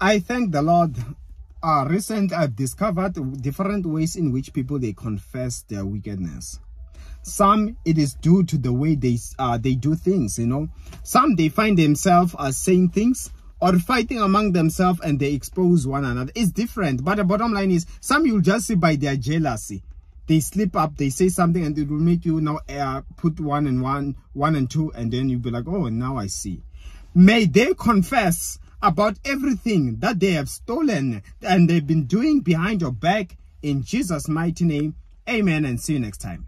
I thank the Lord. Uh, recent, I've discovered different ways in which people they confess their wickedness. Some it is due to the way they uh, they do things. You know, some they find themselves uh, saying things or fighting among themselves and they expose one another. It's different. But the bottom line is, some you'll just see by their jealousy. They slip up, they say something, and it will make you now uh, put one and one, one and two, and then you'll be like, oh, now I see. May they confess about everything that they have stolen and they've been doing behind your back in Jesus' mighty name. Amen and see you next time.